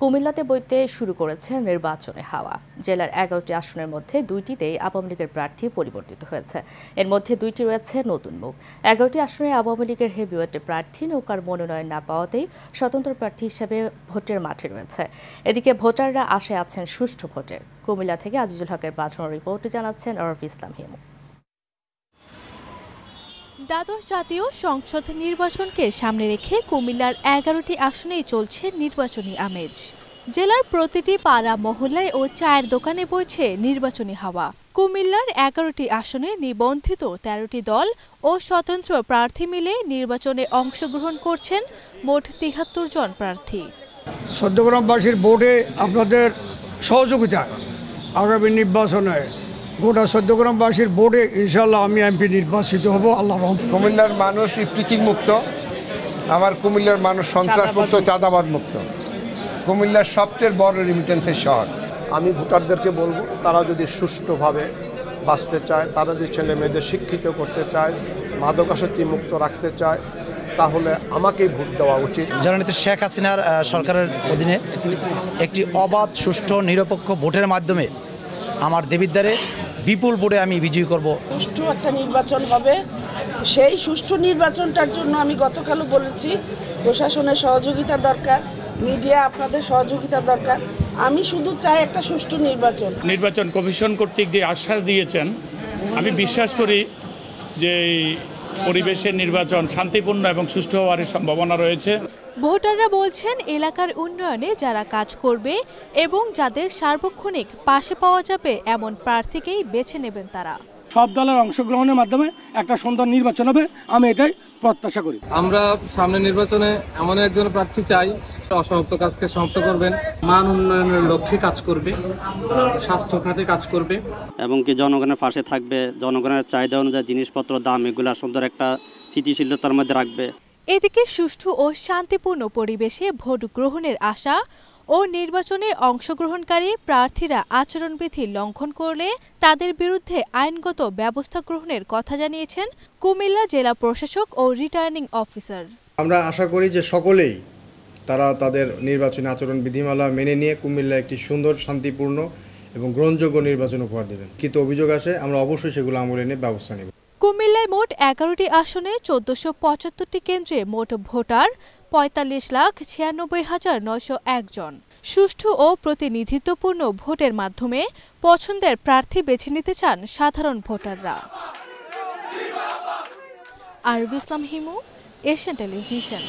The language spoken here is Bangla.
কুমিল্লাতে বইতে শুরু করেছে নির্বাচনে হাওয়া। জেলার এগারোটি আসনের মধ্যে দুইটিতেই আওয়ামী লীগের প্রার্থী পরিবর্তিত হয়েছে। এর মধ্যে দুইটি রয়েছে নতুন মুখ। এগারোটি আসনে আওয়ামী লীগের হেভিওয়েট প্রার্থী, নৌকার মনোনয়ন না পাওয়াতেই স্বতন্ত্র প্রার্থী হিসেবে ভোটের মাঠে রয়েছে। এদিকে ভোটাররা আশায় আছেন সুষ্ঠু ভোটের কুমিল্লা থেকে আজিজুল হকের পাঠানো রিপোর্টে জানাচ্ছেন অরফ ইসলাম হিমু। দ্বাদশ জাতীয় সংসদ নির্বাচনকে সামনে রেখে কুমিল্লার এগারোটি আসনেই চলছে নির্বাচনী আমেজ। জেলার প্রতিটি পাড়া, মহল্লায় ও চায়ের দোকানে বইছে নির্বাচনী হাওয়া। কুমিল্লার এগারোটি আসনে নিবন্ধিত তেরোটি দল ও স্বতন্ত্র প্রার্থী মিলে নির্বাচনে অংশগ্রহণ করছেন মোট তিহাত্তর জন প্রার্থী। সদ্যগ্রামবাসীর ভোটে আপনাদের সহযোগিতা আগামী নির্বাচনে গোটা সদ্যগ্রামবাসীর বোর্ডে ইনশাল্লাহ আমি এমপি নির্বাচিত হব আল্লাহ রহম কুমিল্লার মানুষ ইফটিচিং মুক্ত আমার কুমিল্লার মানুষ সন্ত্রাস মুক্ত। চাঁদাবাদ মুক্ত। কুমিল্লার সবচেয়ে বড় রিমিটেন্সের শহর। আমি ভোটারদেরকে বলব তারা যদি সুষ্ঠুভাবে বাঁচতে চায় তারা যদি ছেলে মেয়েদের শিক্ষিত করতে চায় মাদকাসক্তি মুক্ত রাখতে চায় তাহলে আমাকেই ভোট দেওয়া উচিত। জননেত্রী শেখ হাসিনার সরকারের অধীনে একটি অবাধ সুষ্ঠু নিরপেক্ষ ভোটের মাধ্যমে আমার দেবিদ্বারে বিপুল ভোটে আমি বিজয়ী করব। সুষ্ঠু একটা নির্বাচন হবে। সেই সুষ্ঠু নির্বাচনটার জন্য আমি গতকালও বলেছি প্রশাসনের সহযোগিতা দরকার মিডিয়া আপনাদের সহযোগিতা দরকার। আমি শুধু চাই একটা সুষ্ঠু নির্বাচন। নির্বাচন কমিশন কর্তৃক যে আশ্বাস দিয়েছেন আমি বিশ্বাস করি যে এই পরিবেশের নির্বাচন শান্তিপূর্ণ এবং সুষ্ঠু হওয়ার সম্ভাবনা রয়েছে। ভোটাররা বলছেন এলাকার উন্নয়নে যারা কাজ করবে এবং যাদের সার্বক্ষণিক পাশে পাওয়া যাবে এমন প্রার্থীকেই বেছে নেবেন তারা। সব দলের অংশগ্রহণের মাধ্যমে একটা সুন্দর নির্বাচন হবে আমি এটাই প্রত্যাশা করি। আমরা সামনে নির্বাচনে এমন একজন প্রার্থী চাই অসমাপ্ত কাজকে সমাপ্ত করবেন। মান উন্নয়নের লক্ষ্যে কাজ করবে স্বাস্থ্য খাতে কাজ করবে। এবং কি জনগণের পাশে থাকবে জনগণের চাহিদা অনুযায়ী জিনিসপত্র দাম এগুলো সুন্দর একটা স্থিতিশীলতার মধ্যে রাখবে। এদিকে সুষ্ঠু ও শান্তিপূর্ণ পরিবেশে ভোট গ্রহণের আশা ও নির্বাচনে অংশগ্রহণকারী প্রার্থীরা আচরণবিধি লঙ্ঘন করলে তাদের বিরুদ্ধে আইনগত ব্যবস্থা গ্রহণের কথা জানিয়েছেন কুমিল্লা জেলা প্রশাসক ও রিটার্নিং অফিসার। আমরা আশা করি যে সকলেই তারা তাদের নির্বাচনী আচরণ বিধিমালা মেনে নিয়ে কুমিল্লা একটি সুন্দর, শান্তিপূর্ণ এবং গ্রহণযোগ্য নির্বাচন উপহার দেবেন। কিন্তু অভিযোগ আসে, আমরা অবশ্যই সেগুলো আমলে নিয়ে ব্যবস্থা নেব। কুমিল্লায় মোট এগারোটি আসনে চোদ্দশো পঁচাত্তরটি কেন্দ্রে মোট ভোটার পঁয়তাল্লিশ লাখ ছিয়ানব্বই হাজার নয়শো একজন সুষ্ঠু ও প্রতিনিধিত্বপূর্ণ ভোটের মাধ্যমে পছন্দের প্রার্থী বেছে নিতে চান সাধারণ ভোটাররা। আরবি ইসলাম হিমু, এশিয়ান টেলিভিশন।